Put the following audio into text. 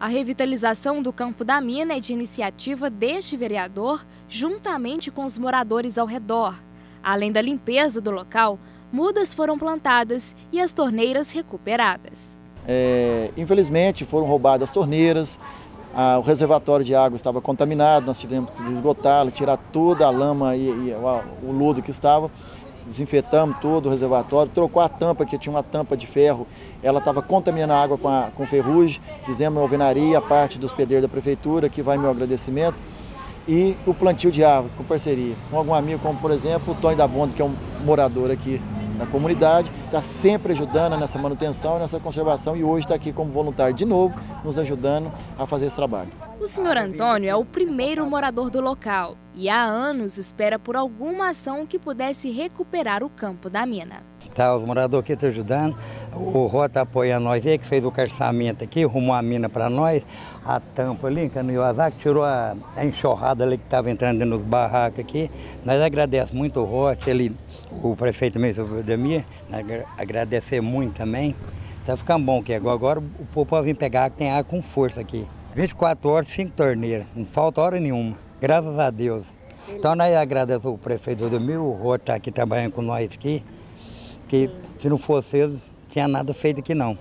A revitalização do Campo da Mina é de iniciativa deste vereador, juntamente com os moradores ao redor. Além da limpeza do local, mudas foram plantadas e as torneiras recuperadas. É, infelizmente foram roubadas as torneiras, o reservatório de água estava contaminado, nós tivemos que esgotá-lo, tirar toda a lama e, e o lodo que estava desinfetamos todo o reservatório, trocou a tampa, que tinha uma tampa de ferro, ela estava contaminando a água com, a, com ferrugem, fizemos uma alvenaria, parte dos pedreiros da prefeitura, que vai meu agradecimento, e o plantio de árvore, com parceria, com algum amigo, como por exemplo o Tony da Bonda, que é um morador aqui da comunidade, está sempre ajudando nessa manutenção, nessa conservação e hoje está aqui como voluntário de novo, nos ajudando a fazer esse trabalho. O senhor Antônio é o primeiro morador do local e há anos espera por alguma ação que pudesse recuperar o campo da mina. Tá, os moradores aqui estão ajudando, o Ró está apoiando nós aí, que fez o carçamento aqui, arrumou a mina para nós, a tampa ali, que que tirou a, a enxurrada ali que estava entrando nos barracos aqui. Nós agradecemos muito o Ró, ele o prefeito mesmo, o Demir, agradecer muito também. Está ficando bom aqui. Agora o povo pode vir pegar água, tem água com força aqui. 24 horas, 5 torneiras, não falta hora nenhuma. Graças a Deus. Então nós agradecemos o prefeito Demir, o Rô está aqui trabalhando com nós aqui, que se não fosse ele, tinha nada feito aqui não.